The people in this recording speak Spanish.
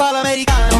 pa'l americano.